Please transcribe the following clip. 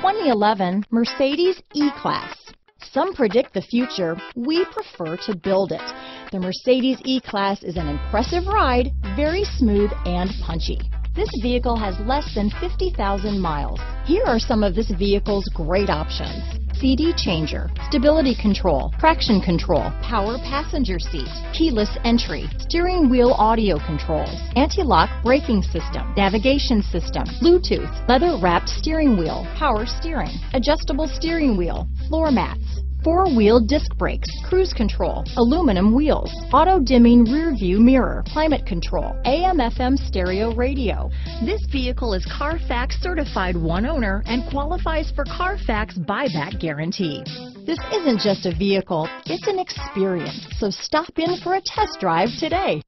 2011 Mercedes E-Class. Some predict the future, we prefer to build it. The Mercedes E-Class is an impressive ride, very smooth and punchy. This vehicle has less than 50,000 miles. Here are some of this vehicle's great options. CD changer, stability control, traction control, power passenger seat, keyless entry, steering wheel audio controls, anti-lock braking system, navigation system, Bluetooth, leather wrapped steering wheel, power steering, adjustable steering wheel, floor mats, four-wheel disc brakes, cruise control, aluminum wheels, auto-dimming rear view mirror, climate control, AM-FM stereo radio. This vehicle is Carfax certified one owner and qualifies for Carfax buyback guarantee. This isn't just a vehicle, it's an experience, so stop in for a test drive today.